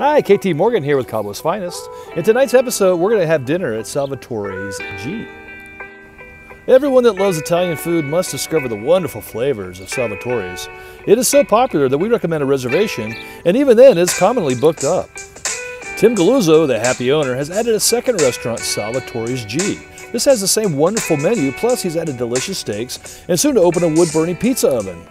Hi, KT Morgan here with Cabo's Finest. In tonight's episode, we're going to have dinner at Salvatore's G. Everyone that loves Italian food must discover the wonderful flavors of Salvatore's. It is so popular that we recommend a reservation, and even then, it's commonly booked up. Tim Galluzzo, the happy owner, has added a second restaurant, Salvatore's G. This has the same wonderful menu, plus he's added delicious steaks and soon to open a wood-burning pizza oven.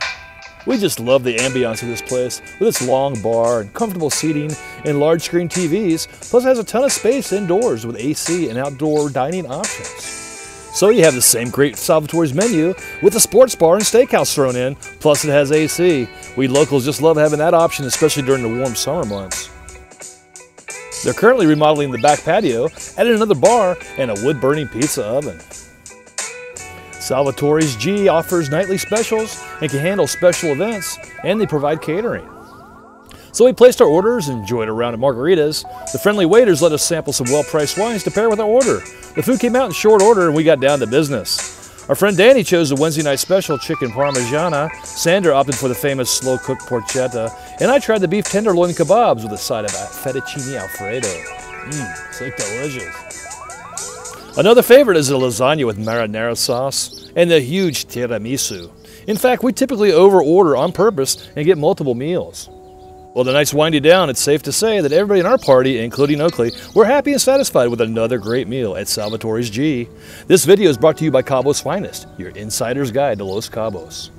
We just love the ambiance of this place with its long bar and comfortable seating and large screen TVs, plus it has a ton of space indoors with AC and outdoor dining options. So you have the same great Salvatore's menu with a sports bar and steakhouse thrown in, plus it has AC. We locals just love having that option, especially during the warm summer months. They're currently remodeling the back patio, adding another bar and a wood-burning pizza oven. Salvatore's G offers nightly specials and can handle special events, and they provide catering. So we placed our orders and enjoyed a round of margaritas. The friendly waiters let us sample some well-priced wines to pair with our order. The food came out in short order and we got down to business. Our friend Danny chose the Wednesday night special chicken parmigiana. Sandra opted for the famous slow-cooked porchetta, and I tried the beef tenderloin kebabs with a side of fettuccine alfredo. Mmm, it's like delicious. Another favorite is the lasagna with marinara sauce and the huge tiramisu. In fact, we typically overorder on purpose and get multiple meals. Well, the night's winding down, it's safe to say that everybody in our party, including Oakley, we're happy and satisfied with another great meal at Salvatore's G. This video is brought to you by Cabo's Finest, your insider's guide to Los Cabos.